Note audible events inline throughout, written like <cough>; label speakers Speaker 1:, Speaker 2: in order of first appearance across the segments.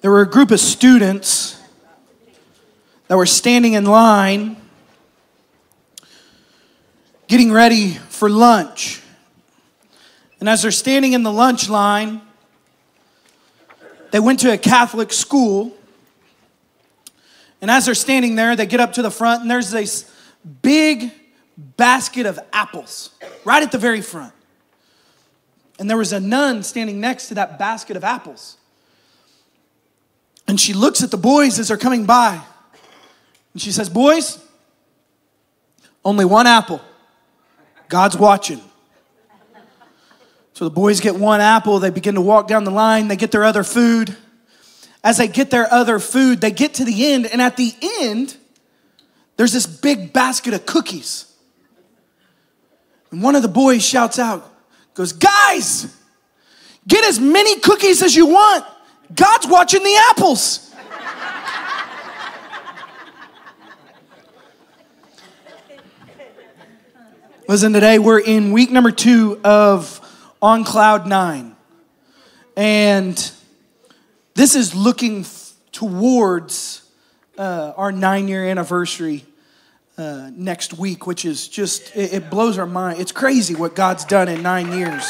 Speaker 1: there were a group of students that were standing in line getting ready for lunch. And as they're standing in the lunch line, they went to a Catholic school. And as they're standing there, they get up to the front, and there's this big basket of apples right at the very front. And there was a nun standing next to that basket of apples. And she looks at the boys as they're coming by. And she says, Boys, only one apple. God's watching. So the boys get one apple, they begin to walk down the line, they get their other food. As they get their other food, they get to the end, and at the end, there's this big basket of cookies. And one of the boys shouts out, goes, Guys, get as many cookies as you want. God's watching the apples. Listen, today we're in week number two of On Cloud Nine. And this is looking f- towards uh, our nine year anniversary uh, next week, which is just, it, it blows our mind. It's crazy what God's done in nine years.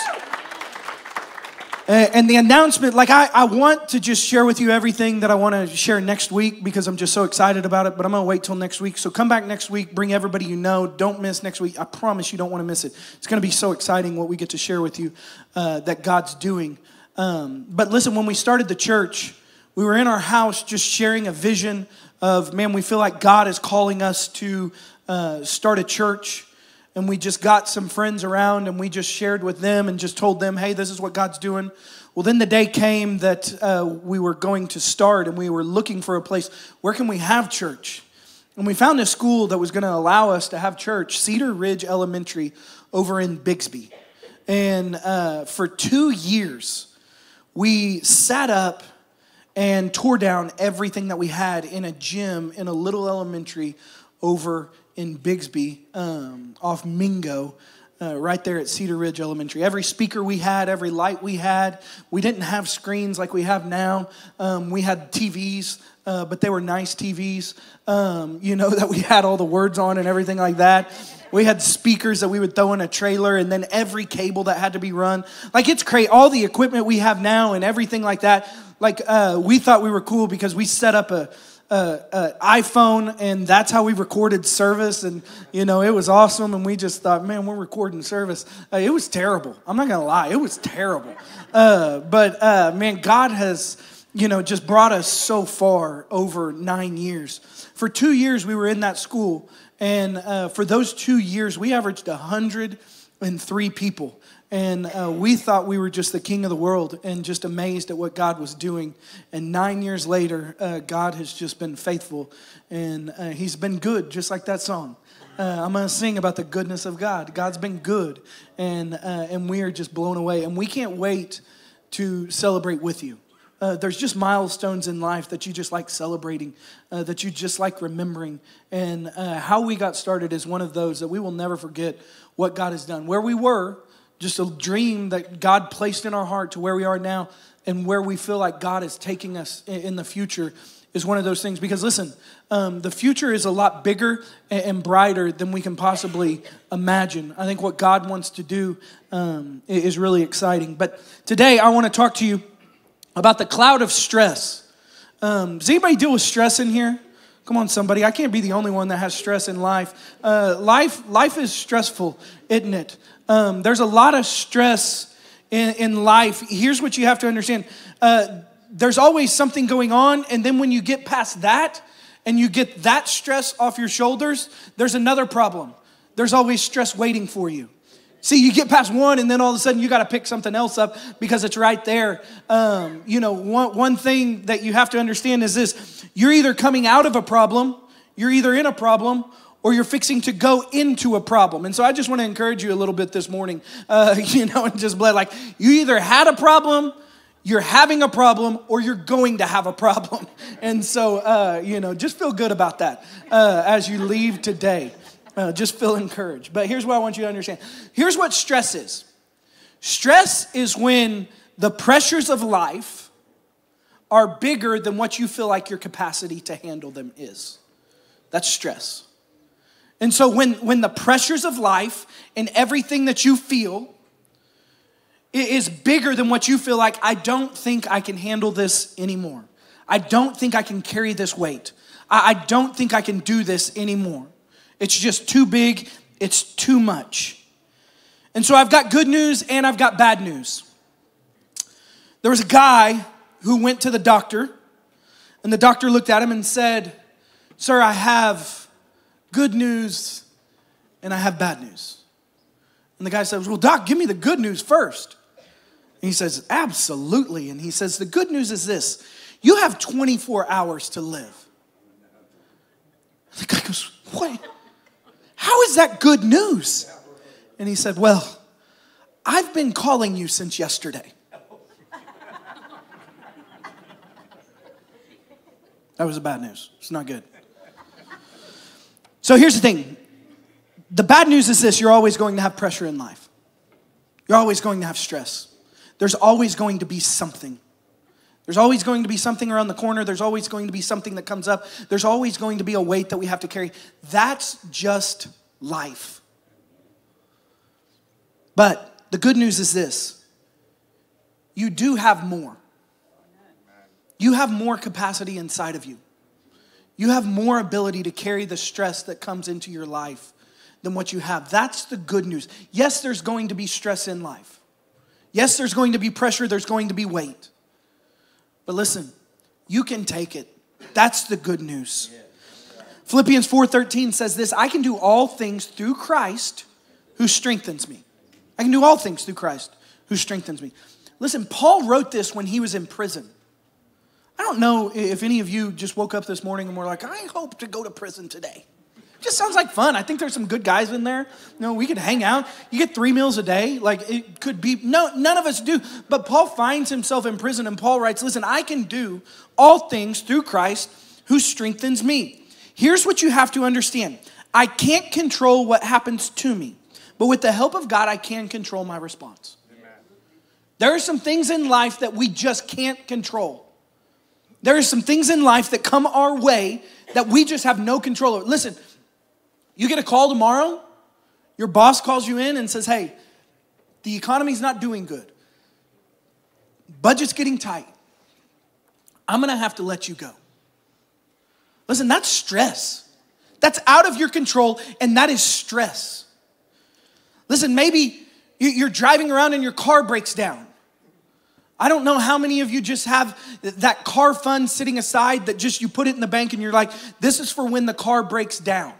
Speaker 1: And the announcement, like I, I want to just share with you everything that I want to share next week because I'm just so excited about it, but I'm going to wait till next week. So come back next week, bring everybody you know. Don't miss next week. I promise you don't want to miss it. It's going to be so exciting what we get to share with you uh, that God's doing. Um, but listen, when we started the church, we were in our house just sharing a vision of, man, we feel like God is calling us to uh, start a church and we just got some friends around and we just shared with them and just told them, hey, this is what God's doing. Well, then the day came that uh, we were going to start and we were looking for a place. Where can we have church? And we found a school that was going to allow us to have church, Cedar Ridge Elementary, over in Bixby. And uh, for two years, we sat up and tore down everything that we had in a gym in a little elementary over in Bixby um, off Mingo. Uh, right there at Cedar Ridge Elementary. Every speaker we had, every light we had, we didn't have screens like we have now. Um, we had TVs, uh, but they were nice TVs, um, you know, <laughs> that we had all the words on and everything like that. We had speakers that we would throw in a trailer, and then every cable that had to be run. Like it's crazy. All the equipment we have now and everything like that. Like uh, we thought we were cool because we set up a uh, uh, iPhone, and that's how we recorded service. And, you know, it was awesome. And we just thought, man, we're recording service. Uh, it was terrible. I'm not to lie, it was terrible. Uh, but, uh, man, God has, you know, just brought us so far over nine years. For two years, we were in that school. And uh, for those two years, we averaged 103 people. And uh, we thought we were just the king of the world and just amazed at what God was doing. And nine years later, uh, God has just been faithful and uh, He's been good, just like that song. Uh, I'm going to sing about the goodness of God. God's been good, and, uh, and we are just blown away. And we can't wait to celebrate with you. Uh, there's just milestones in life that you just like celebrating, uh, that you just like remembering. And uh, how we got started is one of those that we will never forget what God has done. Where we were, just a dream that God placed in our heart to where we are now and where we feel like God is taking us in the future is one of those things. Because listen, um, the future is a lot bigger and brighter than we can possibly imagine. I think what God wants to do um, is really exciting. But today I want to talk to you about the cloud of stress. Um, does anybody deal with stress in here? Come on, somebody. I can't be the only one that has stress in life. Uh, life, life is stressful, isn't it? Um, there's a lot of stress in, in life. Here's what you have to understand uh, there's always something going on, and then when you get past that and you get that stress off your shoulders, there's another problem. There's always stress waiting for you. See, you get past one, and then all of a sudden you got to pick something else up because it's right there. Um, you know, one, one thing that you have to understand is this you're either coming out of a problem, you're either in a problem, or you're fixing to go into a problem. And so I just want to encourage you a little bit this morning, uh, <laughs> you know, and just bled like you either had a problem, you're having a problem, or you're going to have a problem. <laughs> And so, uh, you know, just feel good about that uh, as you leave today. Uh, just feel encouraged. But here's what I want you to understand here's what stress is stress is when the pressures of life are bigger than what you feel like your capacity to handle them is. That's stress. And so when, when the pressures of life and everything that you feel is bigger than what you feel like, I don't think I can handle this anymore. I don't think I can carry this weight. I, I don't think I can do this anymore. It's just too big, it's too much. And so I've got good news and I've got bad news. There was a guy who went to the doctor, and the doctor looked at him and said, Sir, I have good news and I have bad news. And the guy says, Well, doc, give me the good news first. And he says, Absolutely. And he says, The good news is this you have 24 hours to live. The guy goes, What? How is that good news? And he said, Well, I've been calling you since yesterday. That was the bad news. It's not good. So here's the thing the bad news is this you're always going to have pressure in life, you're always going to have stress. There's always going to be something. There's always going to be something around the corner. There's always going to be something that comes up. There's always going to be a weight that we have to carry. That's just life. But the good news is this you do have more. You have more capacity inside of you. You have more ability to carry the stress that comes into your life than what you have. That's the good news. Yes, there's going to be stress in life. Yes, there's going to be pressure, there's going to be weight. But listen, you can take it. That's the good news. Philippians 4:13 says this, I can do all things through Christ who strengthens me. I can do all things through Christ who strengthens me. Listen, Paul wrote this when he was in prison. I don't know if any of you just woke up this morning and were like, I hope to go to prison today. Just sounds like fun. I think there's some good guys in there. You know, we could hang out. You get three meals a day. Like it could be, no, none of us do. But Paul finds himself in prison and Paul writes, Listen, I can do all things through Christ who strengthens me. Here's what you have to understand I can't control what happens to me, but with the help of God, I can control my response. Amen. There are some things in life that we just can't control. There are some things in life that come our way that we just have no control over. Listen, you get a call tomorrow, your boss calls you in and says, Hey, the economy's not doing good, budget's getting tight. I'm gonna have to let you go. Listen, that's stress. That's out of your control, and that is stress. Listen, maybe you're driving around and your car breaks down. I don't know how many of you just have that car fund sitting aside that just you put it in the bank and you're like, this is for when the car breaks down.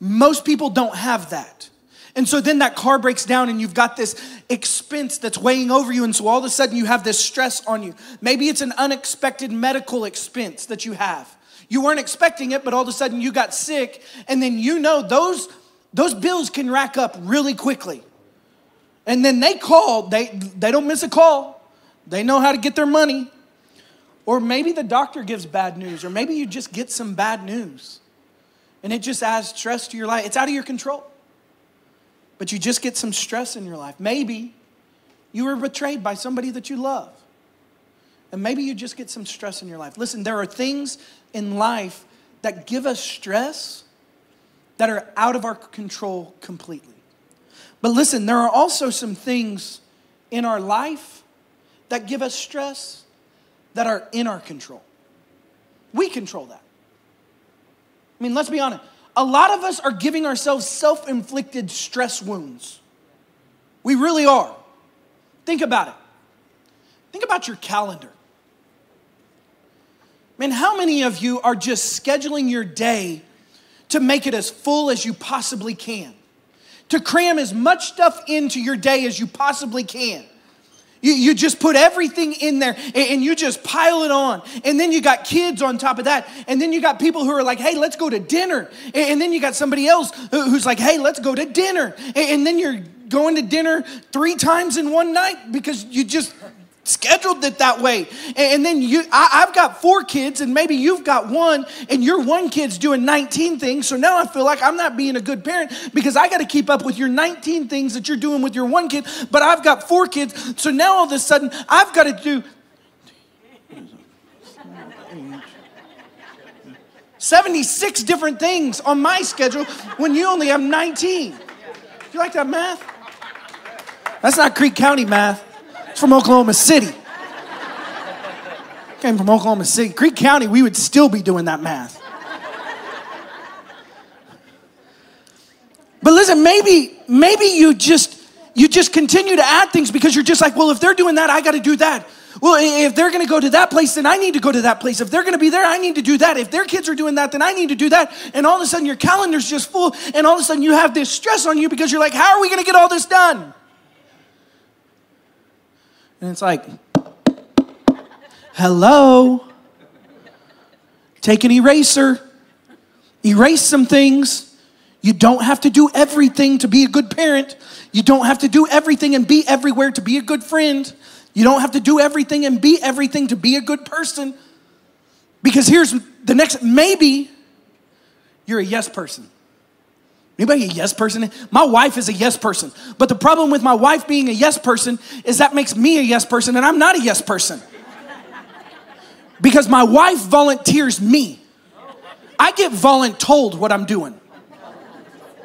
Speaker 1: Most people don't have that. And so then that car breaks down and you've got this expense that's weighing over you. And so all of a sudden you have this stress on you. Maybe it's an unexpected medical expense that you have. You weren't expecting it, but all of a sudden you got sick. And then you know those, those bills can rack up really quickly. And then they call, they, they don't miss a call. They know how to get their money. Or maybe the doctor gives bad news, or maybe you just get some bad news and it just adds stress to your life. It's out of your control. But you just get some stress in your life. Maybe you were betrayed by somebody that you love. And maybe you just get some stress in your life. Listen, there are things in life that give us stress that are out of our control completely. But listen, there are also some things in our life that give us stress that are in our control. We control that. I mean, let's be honest. A lot of us are giving ourselves self inflicted stress wounds. We really are. Think about it. Think about your calendar. Man, how many of you are just scheduling your day to make it as full as you possibly can? To cram as much stuff into your day as you possibly can? You, you just put everything in there and you just pile it on. And then you got kids on top of that. And then you got people who are like, hey, let's go to dinner. And then you got somebody else who's like, hey, let's go to dinner. And then you're going to dinner three times in one night because you just scheduled it that way. And then you, I, have got four kids, and maybe you've got one, and your one kid's doing 19 things. So now I feel like I'm not being a good parent because I got to keep up with your 19 things that you're doing with your one kid, but I've got four kids. So now all of a sudden, I've got to do 76 different things on my schedule when you only have 19. Do you like that math? That's not Creek County math. From Oklahoma City. Came from Oklahoma City. Creek County, we would still be doing that math. But listen, maybe, maybe you just you just continue to add things because you're just like, well, if they're doing that, I got to do that. Well, if they're going to go to that place, then I need to go to that place. If they're going to be there, I need to do that. If their kids are doing that, then I need to do that. And all of a sudden, your calendar's just full, and all of a sudden, you have this stress on you because you're like, how are we going to get all this done? And it's like, hello, take an eraser, erase some things. You don't have to do everything to be a good parent. You don't have to do everything and be everywhere to be a good friend. You don't have to do everything and be everything to be a good person. Because here's the next maybe you're a yes person. Anybody a yes person? My wife is a yes person. But the problem with my wife being a yes person is that makes me a yes person and I'm not a yes person. Because my wife volunteers me. I get voluntold what I'm doing.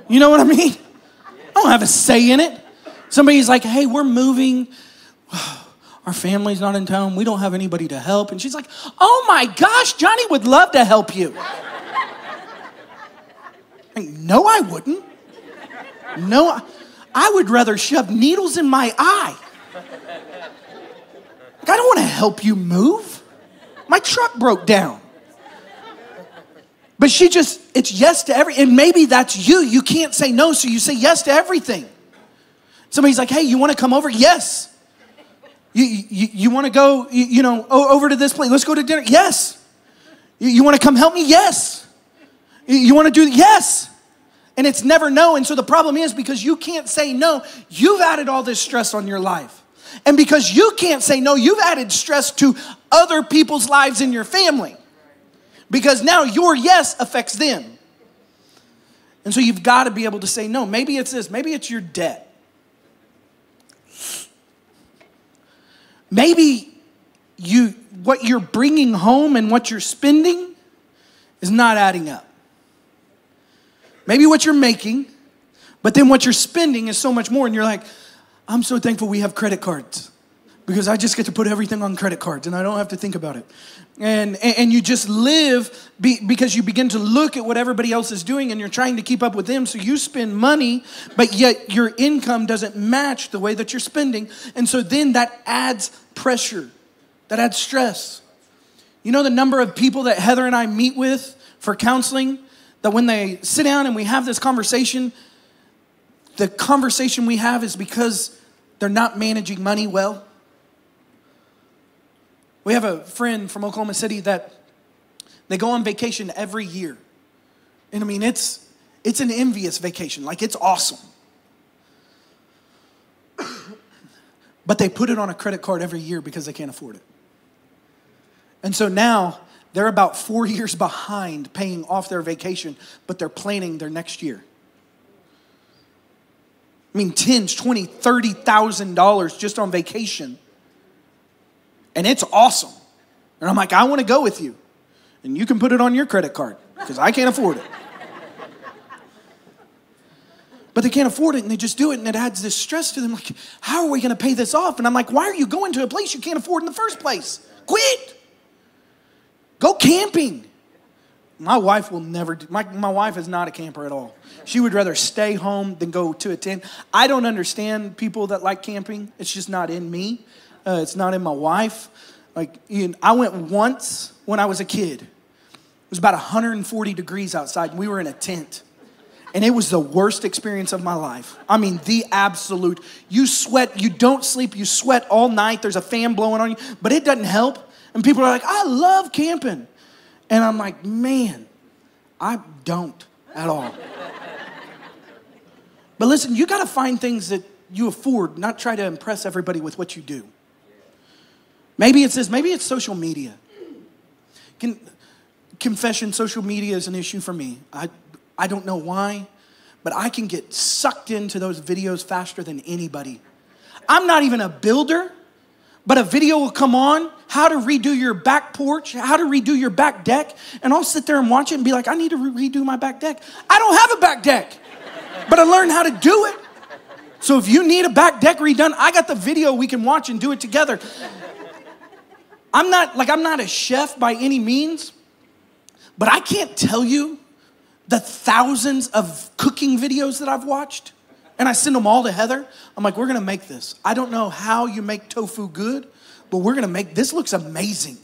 Speaker 1: You know what I mean? I don't have a say in it. Somebody's like, hey, we're moving. <sighs> Our family's not in town. We don't have anybody to help. And she's like, oh my gosh, Johnny would love to help you. No, I wouldn't. No, I would rather shove needles in my eye. I don't want to help you move. My truck broke down. But she just, it's yes to every, and maybe that's you. You can't say no, so you say yes to everything. Somebody's like, hey, you want to come over? Yes. You, you, you want to go, you, you, know, over to this place? Let's go to dinner. Yes. You, you want to come help me? Yes. You, want to do, yes. And it's never no. And so the problem is because you can't say no, you've added all this stress on your life. And because you can't say no, you've added stress to other people's lives in your family because now your yes affects them. And so you've got to be able to say no. Maybe it's this, maybe it's your debt. Maybe you what you're bringing home and what you're spending is not adding up. Maybe what you're making, but then what you're spending is so much more and you're like, I'm so thankful we have credit cards because I just get to put everything on credit cards and I don't have to think about it. And, and you just live be, because you begin to look at what everybody else is doing and you're trying to keep up with them. So you spend money, but yet your income doesn't match the way that you're spending. And so then that adds pressure, that adds stress. You know the number of people that Heather and I meet with for counseling? That when they sit down and we have this conversation, the conversation we have is because they're not managing money well we have a friend from Oklahoma City that they go on vacation every year. And I mean, it's, it's an envious vacation. Like, it's awesome. but they put it on a credit card every year because they can't afford it. And so now they're about four <laughs> years behind paying off their vacation, but they're planning their next year. I mean, tens, twenty, thirty thousand dollars just on vacation and it's awesome. And I'm like, I want to go with you. And you can put it on your credit card because I can't afford it. But they can't afford it and they just do it and it adds this stress to them. Like, how are we going to pay this off? And I'm like, why are you going to a place you can't afford in the first place? Quit. Go camping. My wife will never do, my, my wife is not a camper at all. She would rather stay home than go to a tent. I don't understand people that like camping. It's just not in me. Uh, it's not in my wife. Like, I went once when I was a kid. It was about 140 degrees outside, and we were in a tent. And it was the worst experience of my life. I mean, the absolute. You sweat, you don't sleep, you sweat all night. There's a fan blowing on you, but it doesn't help. And people are like, I love camping. And I'm like, man, I don't at all. but listen, you got to find things that you afford, not try to impress everybody with what you do. Maybe it's this, maybe it's social media. Can, confession, social media is an issue for me. I, I don't know why, but I can get sucked into those videos faster than anybody. I'm not even a builder, but a video will come on how to redo your back porch, how to redo your back deck, and I'll sit there and watch it and be like, I need to re- redo my back deck. I don't have a back deck, but I learned how to do it. So if you need a back deck redone, I got the video we can watch and do it together. I'm not like I'm not a chef by any means, but I can't tell you the thousands of cooking videos that I've watched. And I send them all to Heather. I'm like, we're gonna make this. I don't know how you make tofu good, but we're gonna make this looks amazing.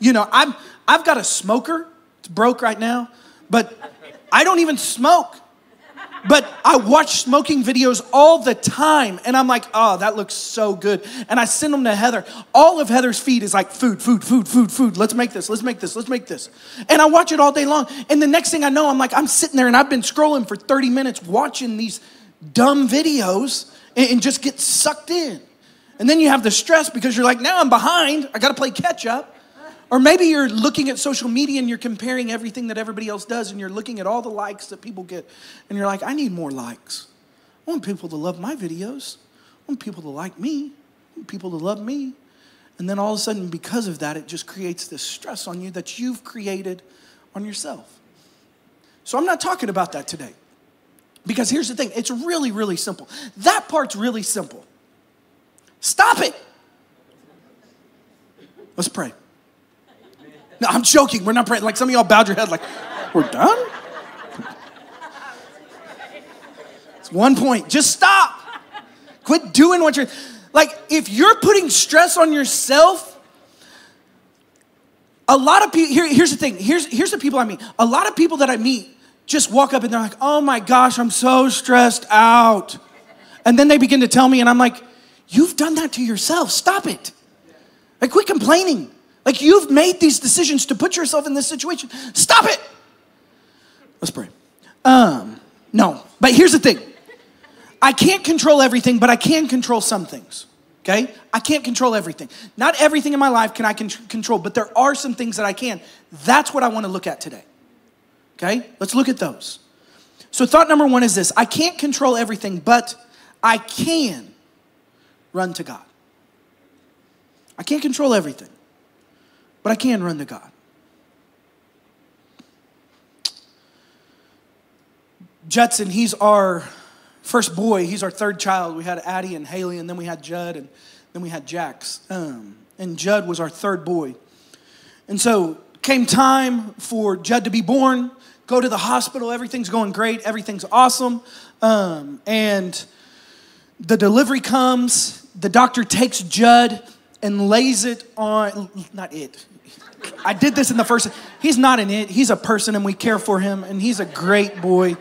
Speaker 1: You know, I'm I've got a smoker. It's broke right now, but I don't even smoke. But I watch smoking videos all the time, and I'm like, oh, that looks so good. And I send them to Heather. All of Heather's feed is like food, food, food, food, food. Let's make this, let's make this, let's make this. And I watch it all day long. And the next thing I know, I'm like, I'm sitting there and I've been scrolling for 30 minutes watching these dumb videos and, and just get sucked in. And then you have the stress because you're like, now I'm behind, I gotta play catch up. Or maybe you're looking at social media and you're comparing everything that everybody else does and you're looking at all the likes that people get and you're like, I need more likes. I want people to love my videos. I want people to like me. I want people to love me. And then all of a sudden, because of that, it just creates this stress on you that you've created on yourself. So I'm not talking about that today. Because here's the thing it's really, really simple. That part's really simple. Stop it. Let's pray. No, I'm joking. We're not praying. Like some of y'all bowed your head, like, we're done? It's one point. Just stop. Quit doing what you're like. If you're putting stress on yourself, a lot of people here, here's the thing. Here's here's the people I meet. A lot of people that I meet just walk up and they're like, oh my gosh, I'm so stressed out. And then they begin to tell me, and I'm like, you've done that to yourself. Stop it. Like, quit complaining. Like you've made these decisions to put yourself in this situation. Stop it. Let's pray. Um, no, but here's the thing. I can't control everything, but I can control some things. Okay? I can't control everything. Not everything in my life can I con- control, but there are some things that I can. That's what I want to look at today. Okay? Let's look at those. So, thought number one is this I can't control everything, but I can run to God. I can't control everything but I can run to God. Judson, he's our first boy. He's our third child. We had Addie and Haley, and then we had Judd, and then we had Jax. Um, and Judd was our third boy. And so came time for Judd to be born, go to the hospital. Everything's going great. Everything's awesome. Um, and the delivery comes. The doctor takes Judd and lays it on, not it, I did this in the first. He's not an it. He's a person, and we care for him, and he's a great boy.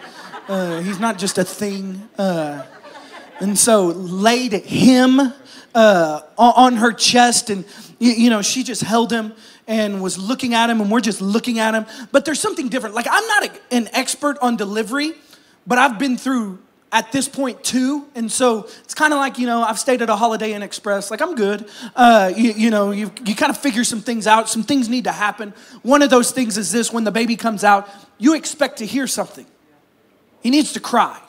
Speaker 1: Uh, he's not just a thing. Uh, and so laid him uh, on her chest, and you, you know she just held him and was looking at him, and we're just looking at him. But there's something different. Like I'm not a, an expert on delivery, but I've been through at this point too. And so it's kind of like, you know, I've stayed at a Holiday Inn Express. Like, I'm good. Uh, you, you know, you, you kind of figure some things out. Some things need to happen. One of those things is this when the baby comes out, you expect to hear something. He needs to cry.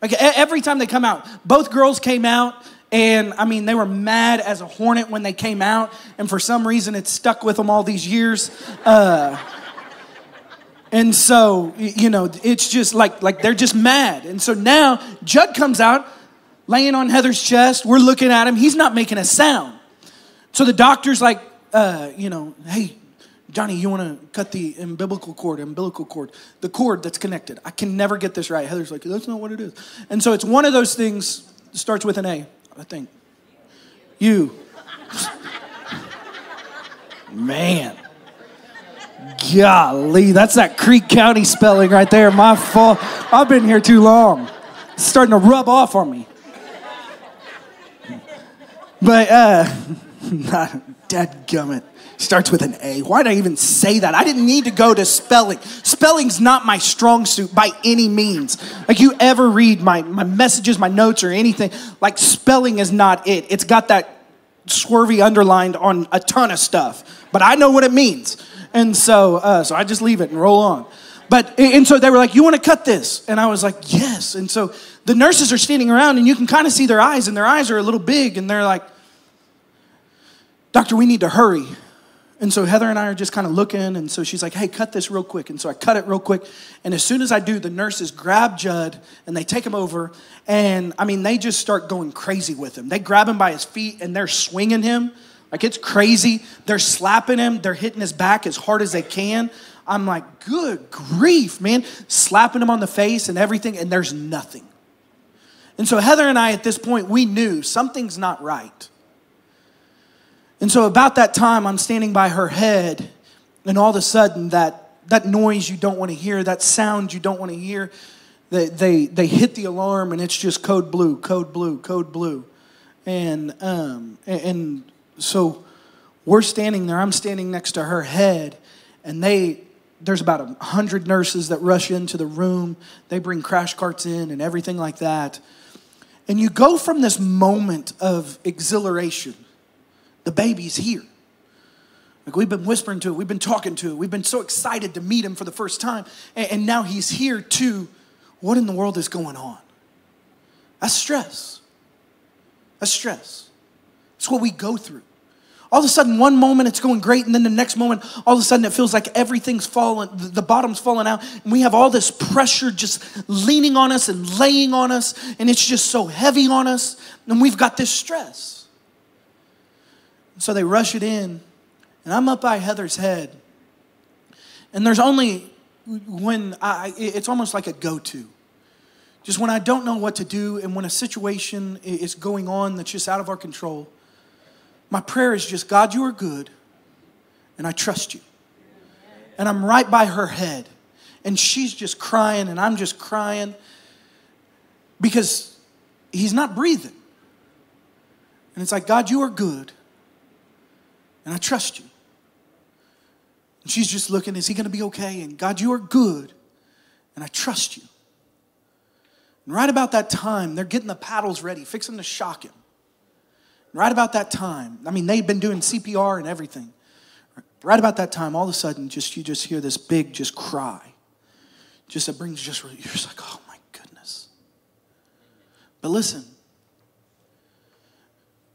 Speaker 1: Like every time they come out, both girls came out. And I mean, they were mad as a hornet when they came out, and for some reason, it stuck with them all these years. Uh, and so, you know, it's just like like they're just mad. And so now Judd comes out laying on Heather's chest. We're looking at him. He's not making a sound. So the doctor's like, uh, you know, hey, Johnny, you want to cut the umbilical cord, umbilical cord, the cord that's connected. I can never get this right. Heather's like, that's not what it is. And so it's one of those things, starts with an A, I think. You. Man. Golly, that's that Creek County spelling right there. My fault. I've been here too long. It's starting to rub off on me. But, uh, <laughs> dead gummit. Starts with an A. Why did I even say that? I didn't need to go to spelling. Spelling's not my strong suit by any means. Like you ever read my, my messages, my notes, or anything, like spelling is not it. It's got that swervy underlined on a ton of stuff. But I know what it means. And so, uh, so I just leave it and roll on. But, and so they were like, You want to cut this? And I was like, Yes. And so the nurses are standing around and you can kind of see their eyes, and their eyes are a little big, and they're like, Doctor, we need to hurry. And so Heather and I are just kind of looking, and so she's like, hey, cut this real quick. And so I cut it real quick. And as soon as I do, the nurses grab Judd and they take him over. And I mean, they just start going crazy with him. They grab him by his feet and they're swinging him. Like it's crazy. They're slapping him, they're hitting his back as hard as they can. I'm like, good grief, man. Slapping him on the face and everything, and there's nothing. And so Heather and I, at this point, we knew something's not right. And so about that time, I'm standing by her head, and all of a sudden, that, that noise you don't want to hear, that sound you don't want to hear, they, they, they hit the alarm, and it's just code blue, code blue, code blue. And, um, and so we're standing there, I'm standing next to her head, and they, there's about a hundred nurses that rush into the room. They bring crash carts in and everything like that. And you go from this moment of exhilaration the baby's here. Like we've been whispering to it, we've been talking to it, we've been so excited to meet him for the first time, and, and now he's here too. What in the world is going on? That's stress. That's stress. It's what we go through. All of a sudden, one moment it's going great, and then the next moment, all of a sudden it feels like everything's falling, the bottom's falling out, and we have all this pressure just leaning on us and laying on us, and it's just so heavy on us, and we've got this stress. So they rush it in, and I'm up by Heather's head. And there's only when I, it's almost like a go to. Just when I don't know what to do, and when a situation is going on that's just out of our control, my prayer is just God, you are good, and I trust you. And I'm right by her head, and she's just crying, and I'm just crying because he's not breathing. And it's like, God, you are good, and I trust you. And she's just looking, is he going to be okay? And God, you are good, and I trust you. And right about that time, they're getting the paddles ready, fixing to shock him. And right about that time, I mean, they've been doing CPR and everything. Right about that time, all of a sudden, just you just hear this big just cry. Just it brings just you're just like, oh my goodness. But listen,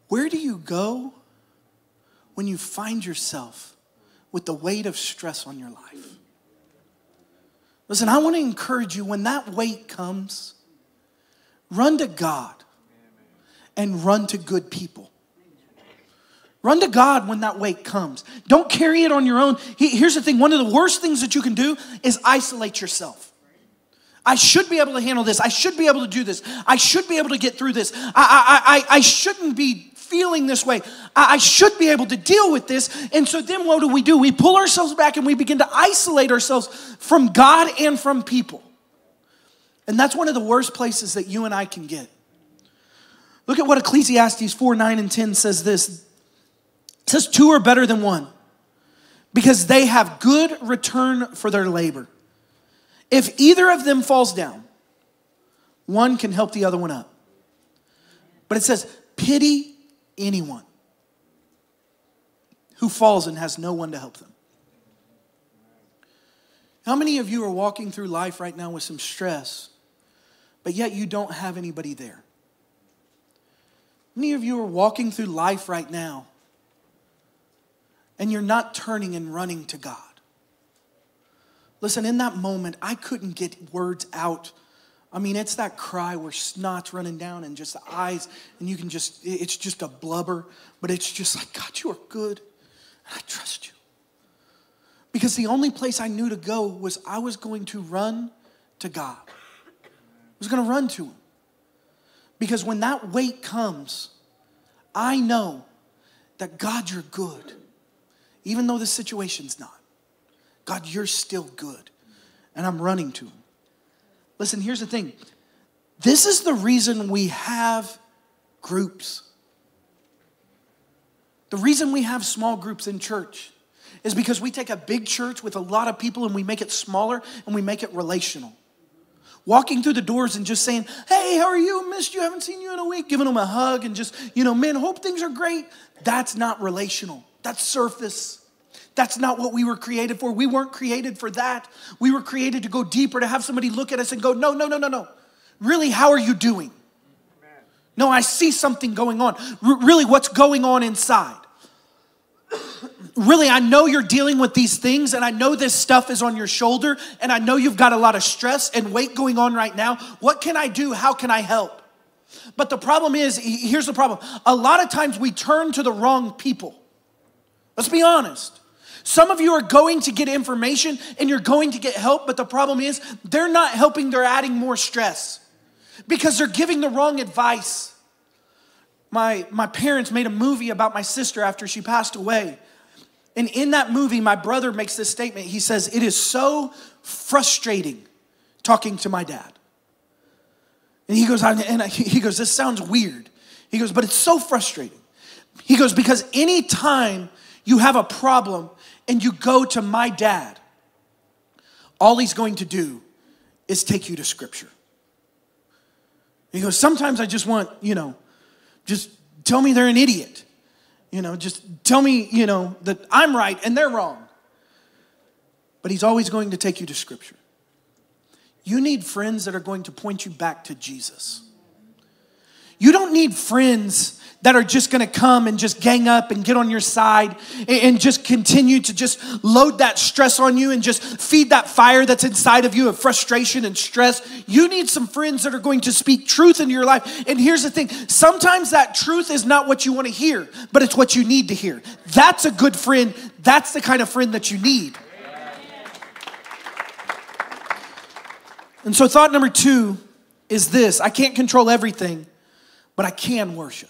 Speaker 1: where do you go when you find yourself with the weight of stress on your life. Listen, I want to encourage you when that weight comes, run to God and run to good people. Run to God when that weight comes. Don't carry it on your own. Here's the thing one of the worst things that you can do is isolate yourself. I should be able to handle this. I should be able to do this. I should be able to get through this. I, I, I, I shouldn't be feeling this way. I, I should be able to deal with this. And so then what do we do? We pull ourselves back and we begin to isolate ourselves from God and from people. And that's one of the worst places that you and I can get. Look at what Ecclesiastes 4 9 and 10 says this. It says, Two are better than one because they have good return for their labor. If either of them falls down, one can help the other one up. But it says, Pity anyone who falls and has no one to help them. How many of you are walking through life right now with some stress, but yet you don't have anybody there? Many of you are walking through life right now and you're not turning and running to God. Listen, in that moment, I couldn't get words out I mean, it's that cry where snot's running down and just the eyes, and you can just, it's just a blubber, but it's just like, God, you are good, and I trust you. Because the only place I knew to go was I was going to run to God. I was going to run to Him. Because when that weight comes, I know that God, you're good. Even though the situation's not. God, you're still good. And I'm running to Him. Listen, here's the thing this is the reason we have groups. The reason we have small groups in church is because we take a big church with a lot of people and we make it smaller and we make it relational. Walking through the doors and just saying, hey, how are you? Missed you, haven't seen you in a week. Giving them a hug and just, you know, man, hope things are great. That's not relational. That's surface. That's not what we were created for. We weren't created for that. We were created to go deeper, to have somebody look at us and go, no, no, no, no, no. Really, how are you doing? No, I see something going on. R- really, what's going on inside? <coughs> really, I know you're dealing with these things, and I know this stuff is on your shoulder, and I know you've got a lot of stress and weight going on right now. What can I do? How can I help? But the problem is here's the problem a lot of times we turn to the wrong people. Let's be honest. Some of you are going to get information and you're going to get help, but the problem is they're not helping, they're adding more stress because they're giving the wrong advice. My, my parents made a movie about my sister after she passed away. And in that movie, my brother makes this statement. He says, It is so frustrating talking to my dad. And he goes, and he goes, This sounds weird. He goes, But it's so frustrating. He goes, Because anytime you have a problem and you go to my dad, all he's going to do is take you to scripture. He goes, Sometimes I just want, you know, just tell me they're an idiot. You know, just tell me, you know, that I'm right and they're wrong. But he's always going to take you to scripture. You need friends that are going to point you back to Jesus. You don't need friends that are just gonna come and just gang up and get on your side and just continue to just load that stress on you and just feed that fire that's inside of you of frustration and stress. You need some friends that are going to speak truth into your life. And here's the thing sometimes that truth is not what you wanna hear, but it's what you need to hear. That's a good friend. That's the kind of friend that you need. And so, thought number two is this I can't control everything, but I can worship.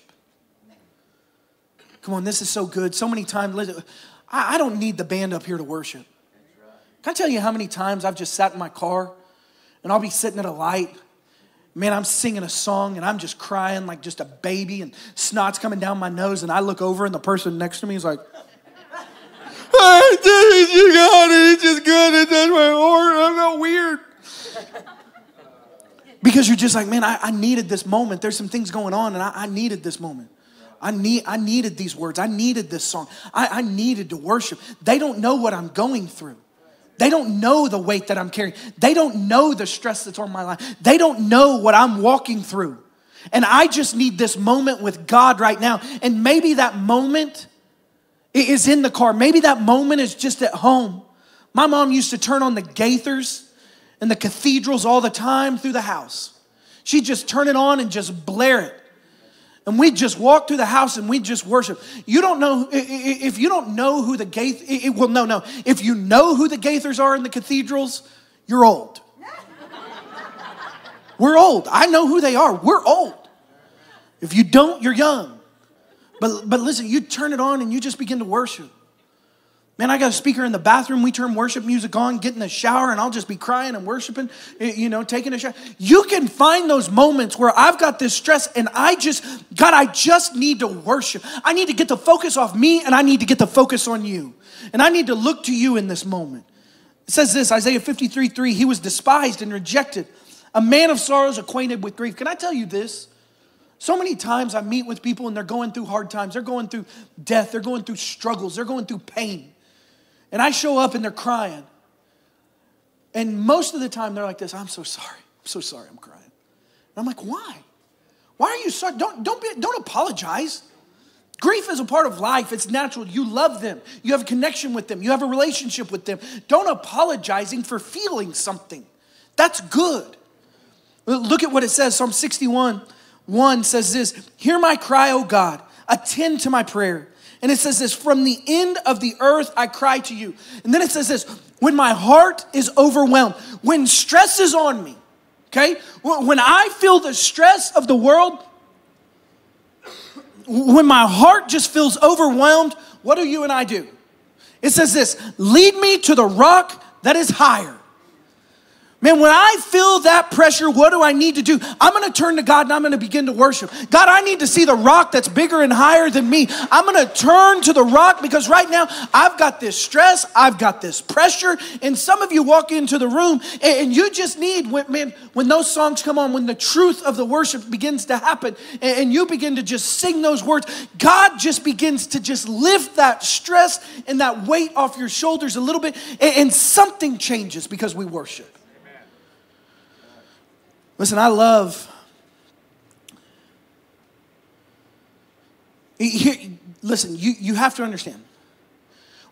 Speaker 1: Come on, this is so good. So many times, I don't need the band up here to worship. Can I tell you how many times I've just sat in my car and I'll be sitting at a light? Man, I'm singing a song and I'm just crying like just a baby and snot's coming down my nose. And I look over and the person next to me is like, I you got it. It's just good. It does my heart. I'm not weird. Because you're just like, man, I, I, needed this moment. There's some things going on and I, I needed this moment. I, need, I needed these words. I needed this song. I, I needed to worship. They don't know what I'm going through. They don't know the weight that I'm carrying. They don't know the stress that's on my life. They don't know what I'm walking through. And I just need this moment with God right now. And maybe that moment is in the car. Maybe that moment is just at home. My mom used to turn on the Gaithers and the cathedrals all the time through the house. She'd just turn it on and just blare it and we'd just walk through the house and we'd just worship. You don't know if you don't know who the Gaith. Well, no, no. If you know who the Gaithers are in the cathedrals, you're old. We're old. I know who they are. We're old. If you don't, you're young. But but listen, you turn it on and you just begin to worship. Man, I got a speaker in the bathroom. We turn worship music on, get in the shower, and I'll just be crying and worshiping, eh, you know, taking a shower. You can find those moments where I've got this stress and I just, God, I just need to worship. I need to get the focus off me and I need to get the focus on you. And I need to look to you in this moment. It says this Isaiah 53 3, he was despised and rejected, a man of sorrows, acquainted with grief. Can I tell you this? So many times I meet with people and they're going through hard times. They're going through death. They're going through struggles. They're going through pain. And I show up and they're crying. And most of the time they're like this I'm so sorry. I'm so sorry I'm crying. And I'm like, why? Why are you sorry? Don't, don't, be, don't apologize. Grief is a part of life. It's natural. You love them. You have a connection with them. You have a relationship with them. Don't apologizing for feeling something. That's good. Look at what it says. Psalm 61 1 says this Hear my cry, O God. Attend to my prayer. And it says this from the end of the earth, I cry to you. And then it says this when my heart is overwhelmed, when stress is on me, okay? When I feel the stress of the world, when my heart just feels overwhelmed, what do you and I do? It says this lead me to the rock that is higher Man, when I feel that pressure, what do I need to do? I'm gonna turn to God and I'm gonna begin to worship. God, I need to see the rock that's bigger and higher than me. I'm gonna turn to the rock because right now I've got this stress, I've got this pressure, and some of you walk into the room and you just need, man, when those songs come on, when the truth of the worship begins to happen and you begin to just sing those words, God just begins to just lift that stress and that weight off your shoulders a little bit and something changes because we worship. Listen, I love. Listen, you, you have to understand.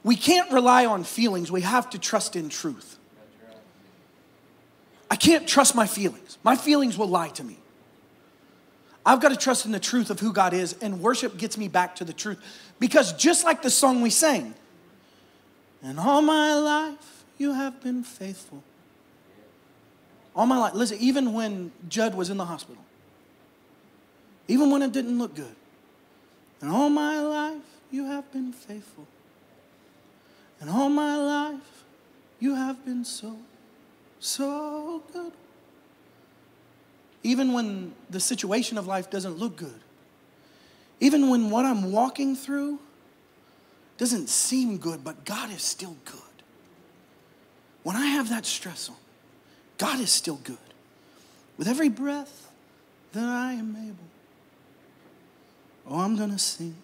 Speaker 1: we can't rely on feelings, we have to trust in truth. I can't trust my feelings. My feelings will lie to me. I've got to trust in the truth of who God is, and worship gets me back to the truth. Because just like the song we sang, and all my life you have been faithful. All my life. Listen, even when Judd was in the hospital, even when it didn't look good, and all my life you have been faithful. And all my life you have been so, so good. Even when the situation of life doesn't look good, even when what I'm walking through doesn't seem good, but God is still good. When I have that stress on, God is still good. With every breath that I am able, oh, I'm going to sing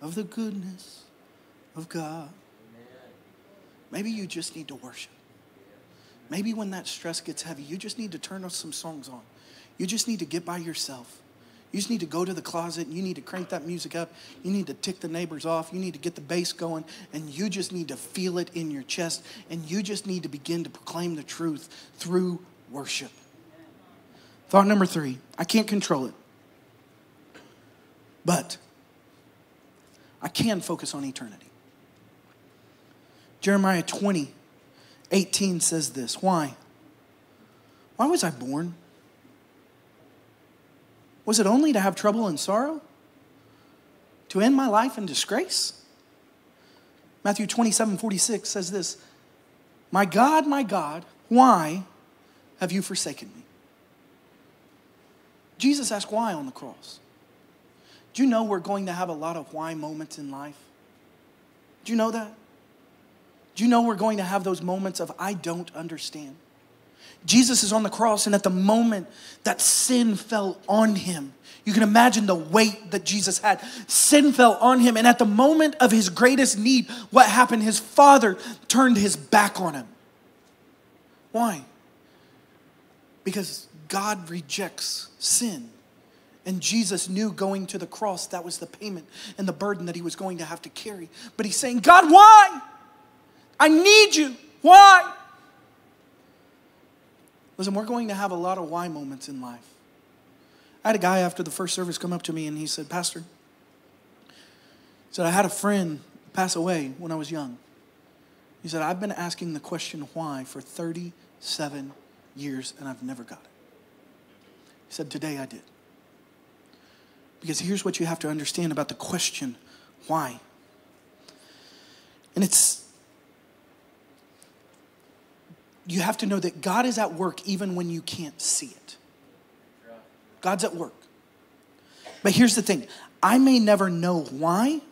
Speaker 1: of the goodness of God. Maybe you just need to worship. Maybe when that stress gets heavy, you just need to turn some songs on. You just need to get by yourself. You just need to go to the closet you need to crank that music up. You need to tick the neighbors off. You need to get the bass going and you just need to feel it in your chest and you just need to begin to proclaim the truth through worship. Thought number three I can't control it, but I can focus on eternity. Jeremiah 20, 18 says this. Why? Why was I born? Was it only to have trouble and sorrow? To end my life in disgrace? Matthew 27, 46 says this My God, my God, why have you forsaken me? Jesus asked why on the cross. Do you know we're going to have a lot of why moments in life? Do you know that? Do you know we're going to have those moments of I don't understand? Jesus is on the cross, and at the moment that sin fell on him, you can imagine the weight that Jesus had. Sin fell on him, and at the moment of his greatest need, what happened? His father turned his back on him. Why? Because God rejects sin. And Jesus knew going to the cross that was the payment and the burden that he was going to have to carry. But he's saying, God, why? I need you. Why? Listen, we're going to have a lot of why moments in life. I had a guy after the first service come up to me and he said, Pastor, he said, I had a friend pass away when I was young. He said, I've been asking the question why for 37 years and I've never got it. He said, Today I did. Because here's what you have to understand about the question why. And it's, you have to know that God is at work even when you can't see it. God's at work. But here's the thing I may never know why,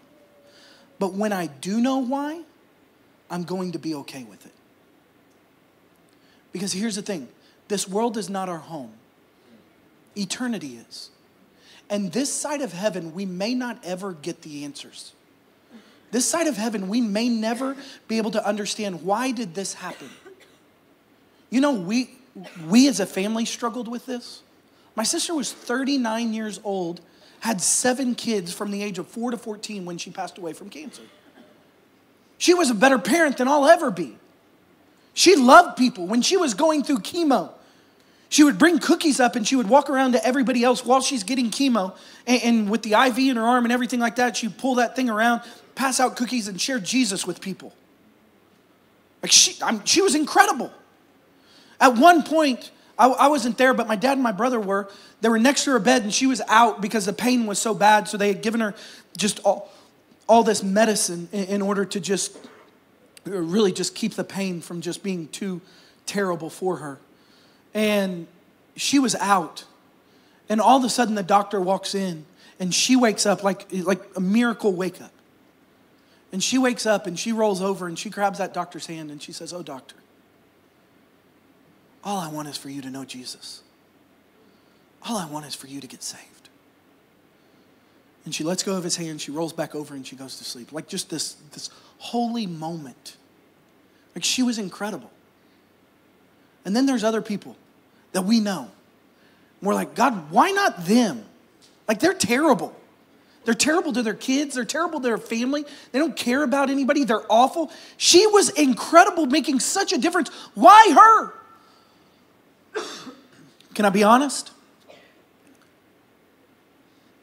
Speaker 1: but when I do know why, I'm going to be okay with it. Because here's the thing this world is not our home, eternity is. And this side of heaven, we may not ever get the answers. This side of heaven, we may never be able to understand why did this happen? You know, we, we as a family struggled with this. My sister was 39 years old, had seven kids from the age of 4 to 14 when she passed away from cancer. She was a better parent than I'll ever be. She loved people. When she was going through chemo, she would bring cookies up and she would walk around to everybody else while she's getting chemo. And, and, with the IV in her arm and everything like that, she'd pull that thing around, pass out cookies, and share Jesus with people. Like she, I'm, she was incredible. At one point, I, I wasn't there, but my dad and my brother were. They were next to her bed and she was out because the pain was so bad. So they had given her just all, all this medicine in, in order to just really just keep the pain from just being too terrible for her and she was out. And all of a sudden, the doctor walks in and she wakes up like, like a miracle wake up. And she wakes up and she rolls over and she grabs that doctor's hand and she says, Oh, doctor, all I want is for you to know Jesus. All I want is for you to get saved. And she lets go of his hand, she rolls back over and she goes to sleep. Like just this, this holy moment. Like she was incredible. And then there's other people that we know. we're like, God, why not them? Like they're terrible. They're terrible to their kids. They're terrible to their family. They don't care about anybody. They're awful. She was incredible, making such a difference. Why her? Can I be honest?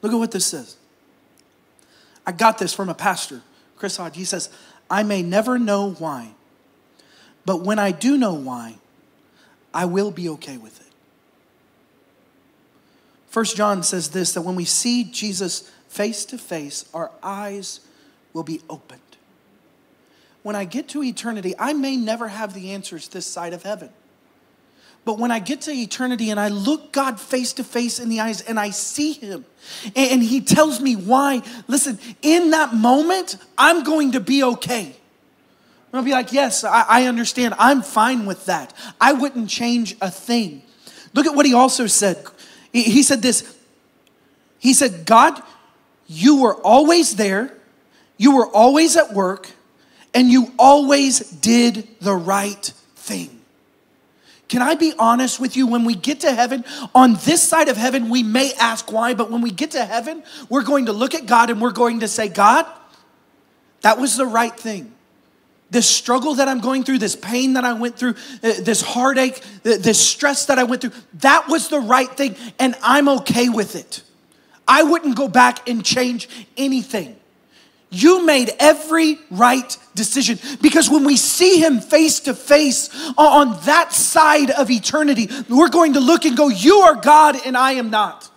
Speaker 1: Look at what this says. I got this from a pastor, Chris Hodge. He says, I may never know why, but when I do know why, I will be okay with it. First John says this that when we see Jesus face to face, our eyes will be opened. When I get to eternity, I may never have the answers this side of heaven. But when I get to eternity and I look God face to face in the eyes and I see Him and He tells me why, listen, in that moment, I'm going to be okay. Gonna be like, yes, I, I understand. I'm fine with that. I wouldn't change a thing. Look at what He also said. He said this He said, God, you were always there, you were always at work, and you always did the right thing. Can I be honest with you? When we get to heaven, on this side of heaven, we may ask why, but when we get to heaven, we're going to look at God and we're going to say, God, that was the right thing. This struggle that I'm going through, this pain that I went through, uh, this heartache, this stress that I went through, that was the right thing, and I'm okay with it. I wouldn't go back and change anything. You made every right decision because when we see him face to face on that side of eternity, we're going to look and go, You are God and I am not.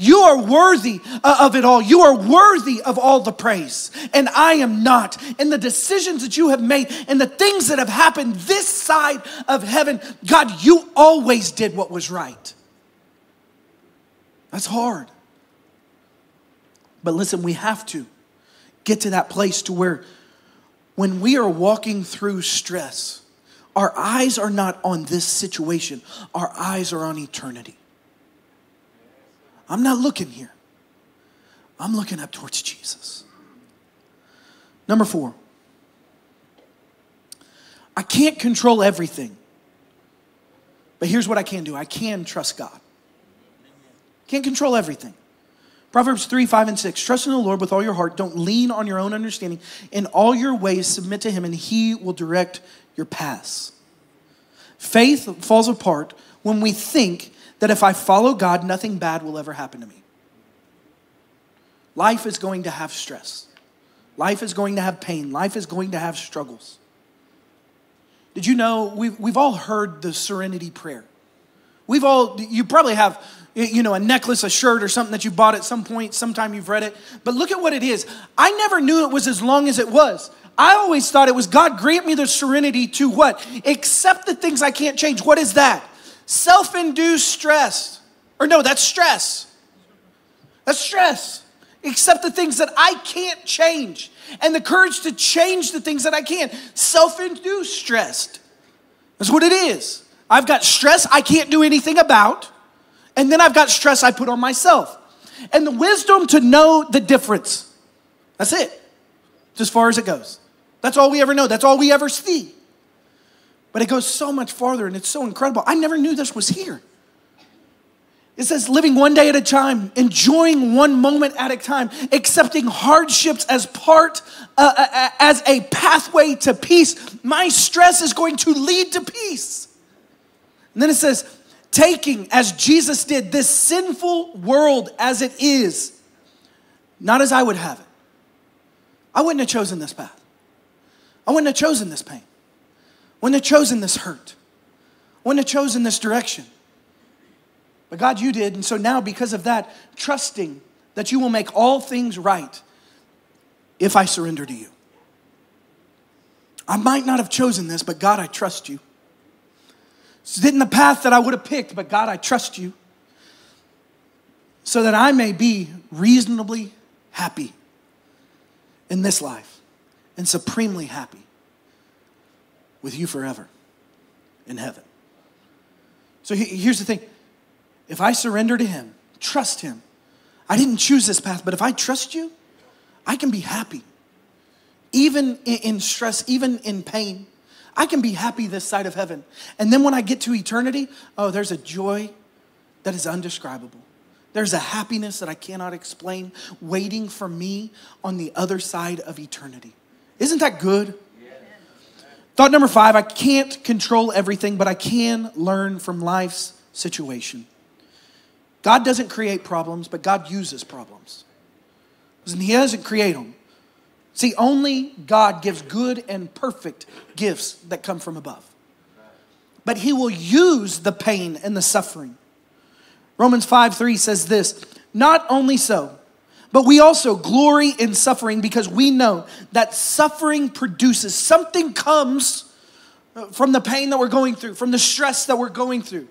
Speaker 1: You are worthy uh, of it all. You are worthy of all the praise, and I am not. And the decisions that you have made and the things that have happened this side of heaven, God, you always did what was right. That's hard. But listen, we have to get to that place to where when we are walking through stress, our eyes are not on this situation, our eyes are on eternity. I'm not looking here, I'm looking up towards Jesus. Number four, I can't control everything, but here's what I can do I can trust God. Can't control everything. Proverbs 3, 5, and 6. Trust in the Lord with all your heart. Don't lean on your own understanding. In all your ways, submit to Him, and He will direct your paths. Faith falls apart when we think that if I follow God, nothing bad will ever happen to me. Life is going to have stress, life is going to have pain, life is going to have struggles. Did you know we've, we've all heard the serenity prayer? We've all, you probably have you know, a necklace, a shirt, or something that you bought at some point, sometime you've read it. But look at what it is. I never knew it was as long as it was. I always thought it was God grant me the serenity to what? Accept the things I can't change. What is that? Self induced stress. Or no, that's stress. That's stress. Accept the things that I can't change and the courage to change the things that I can. Self induced stress. That's what it is. I've got stress I can't do anything about. And then I've got stress I put on myself. And the wisdom to know the difference. That's it. It's as far as it goes. That's all we ever know. That's all we ever see. But it goes so much farther and it's so incredible. I never knew this was here. It says living one day at a time, enjoying one moment at a time, accepting hardships as part, uh, uh, uh as a pathway to peace. My stress is going to lead to peace. And then it says, taking, as Jesus did, this sinful world as it is, not as I would have it. I wouldn't have chosen this path. I wouldn't have chosen this pain. I wouldn't have chosen this hurt. I wouldn't have chosen this direction. But God, you did. And so now, because of that, trusting that you will make all things right if I surrender to you. I might not have chosen this, but God, I trust you. This isn't the path that I would have picked, but God, I trust you so that I may be reasonably happy in this life and supremely happy with you forever in heaven. So here's the thing if I surrender to Him, trust Him, I didn't choose this path, but if I trust you, I can be happy. Even in stress, even in pain, I can be happy this side of heaven. And then when I get to eternity, oh, there's a joy that is undescribable. There's a happiness that I cannot explain waiting for me on the other side of eternity. Isn't that good? Thought number five I can't control everything, but I can learn from life's situation. God doesn't create problems, but God uses problems. And He doesn't create them. See, only God gives good and perfect gifts that come from above. But He will use the pain and the suffering. Romans 5 3 says this Not only so, but we also glory in suffering because we know that suffering produces something comes from the pain that we're going through, from the stress that we're going through.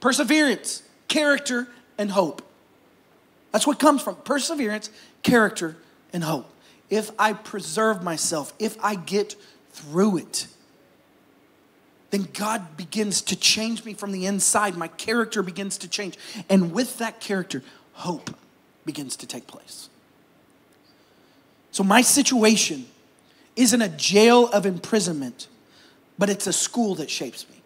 Speaker 1: Perseverance, character, and hope. That's what comes from perseverance, character, and hope. If I preserve myself, if I get through it, then God begins to change me from the inside. My character begins to change. And with that character, hope begins to take place. So, my situation isn't a jail of imprisonment, but it's a school that shapes me.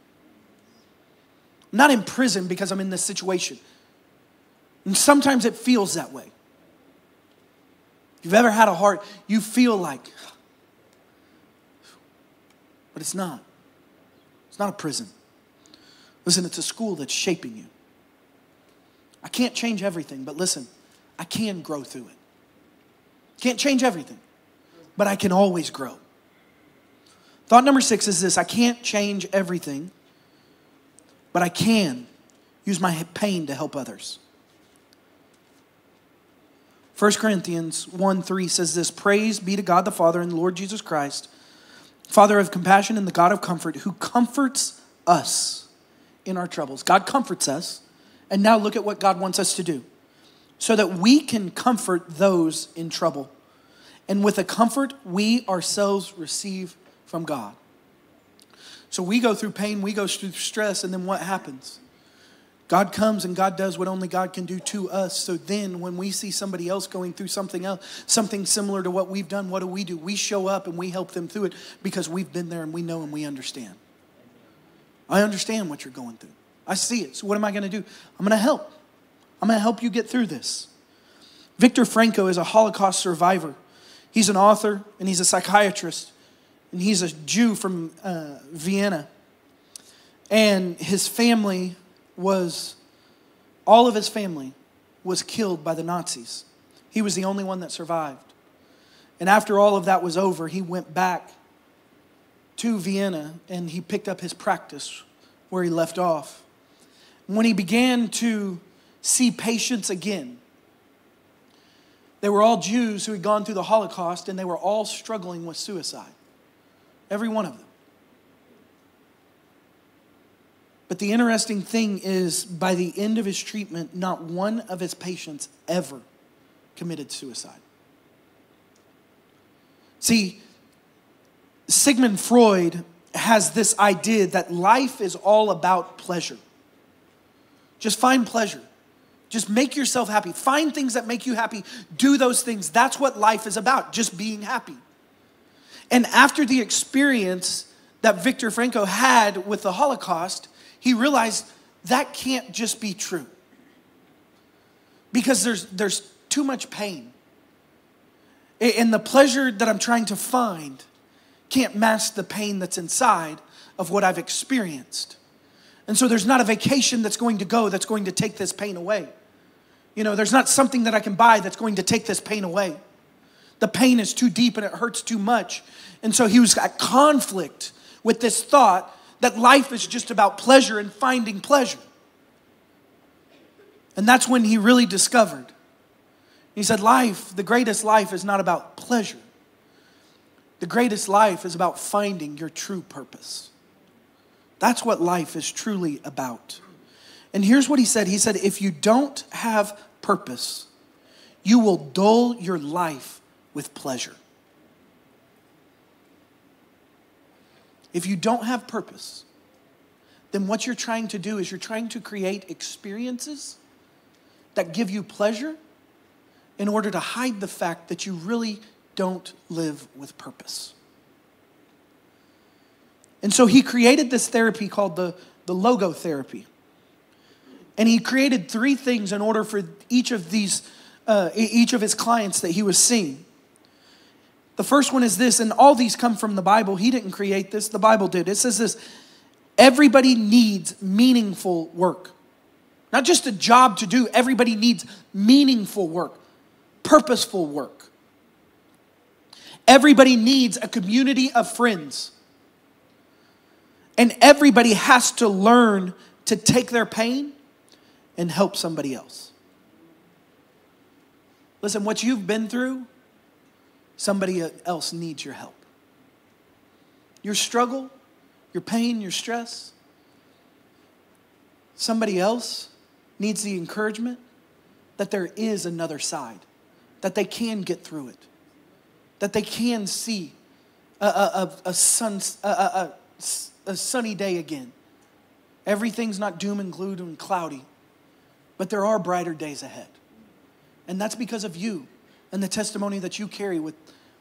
Speaker 1: I'm not in prison because I'm in this situation. And sometimes it feels that way. You've ever had a heart, you feel like, but it's not. It's not a prison. Listen, it's a school that's shaping you. I can't change everything, but listen, I can grow through it. Can't change everything, but I can always grow. Thought number six is this I can't change everything, but I can use my pain to help others. 1 Corinthians 1 3 says this Praise be to God the Father and the Lord Jesus Christ, Father of compassion and the God of comfort, who comforts us in our troubles. God comforts us. And now look at what God wants us to do so that we can comfort those in trouble. And with the comfort we ourselves receive from God. So we go through pain, we go through stress, and then what happens? God comes and God does what only God can do to us. So then, when we see somebody else going through something else, something similar to what we've done, what do we do? We show up and we help them through it because we've been there and we know and we understand. I understand what you're going through. I see it. So, what am I going to do? I'm going to help. I'm going to help you get through this. Viktor Frankl is a Holocaust survivor. He's an author and he's a psychiatrist, and he's a Jew from uh, Vienna. And his family was, all of his family was killed by the Nazis. He was the only one that survived. And after all of that was over, he went back to Vienna and he picked up his practice where he left off. When he began to see patients again. They were all Jews who had gone through the Holocaust and they were all struggling with suicide. Every one of them. But the interesting thing is, by the end of his treatment, not one of his patients ever committed suicide. See, Sigmund Freud has this idea that life is all about pleasure. Just find pleasure. Just make yourself happy. Find things that make you happy. Do those things. That's what life is about, just being happy. And after the experience that Viktor Frankl had with the Holocaust, he realized that can't just be true. Because there's, there's too much pain. And the pleasure that I'm trying to find can't mask the pain that's inside of what I've experienced. And so there's not a vacation that's going to go that's going to take this pain away. You know, there's not something that I can buy that's going to take this pain away. The pain is too deep and it hurts too much. And so he was at conflict with this thought that life is just about pleasure and finding pleasure. And that's when he really discovered. He said, Life, the greatest life is not about pleasure. The greatest life is about finding your true purpose. That's what life is truly about. And here's what he said He said, if you don't have purpose, you will dull your life with pleasure. If you don't have purpose, then what you're trying to do is you're trying to create experiences that give you pleasure in order to hide the fact that you really don't live with purpose. And so he created this therapy called the, the logotherapy. And he created three things in order for each of these, uh, each of his clients that he was seeing. The first one is this, and all these come from the Bible. He didn't create this, the Bible did. It says this everybody needs meaningful work. Not just a job to do, everybody needs meaningful work, purposeful work. Everybody needs a community of friends. And everybody has to learn to take their pain and help somebody else. Listen, what you've been through, somebody else needs your help. Your struggle, your pain, your stress, somebody else needs the encouragement that there is another side, that they can get through it, that they can see a, a, a, sun, a, a, sunny day again. Everything's not doom and gloom and cloudy, but there are brighter days ahead. And that's because of you and the testimony that you carry with,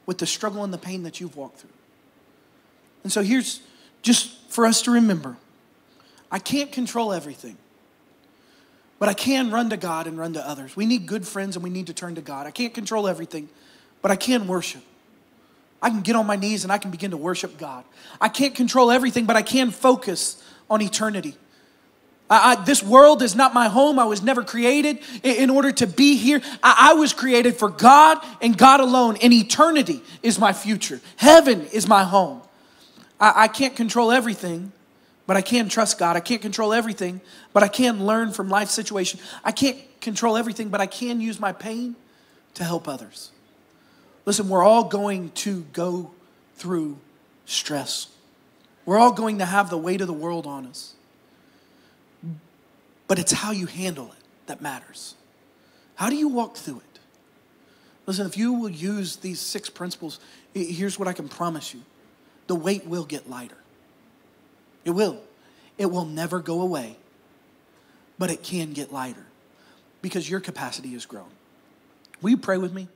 Speaker 1: with the struggle and the pain that you've walked through. And so here's just for us to remember I can't control everything. But I can run to God and run to others. We need good friends and we need to turn to God. I can't control everything, but I can worship. I can get on my knees and I can begin to worship God. I can't control everything, but I can focus on eternity. I, I, this world is not my home. I was never created in, in order to be here. I, I was created for God and God alone, and eternity is my future. Heaven is my home. I can't control everything, but I can trust God. I can't control everything, but I can learn from life situation. I can't control everything, but I can use my pain to help others. Listen, we're all going to go through stress. We're all going to have the weight of the world on us. But it's how you handle it that matters. How do you walk through it? Listen, if you will use these six principles, here's what I can promise you the weight will get lighter. It will. It will never go away, but it can get lighter because your capacity has grown. Will you pray with me?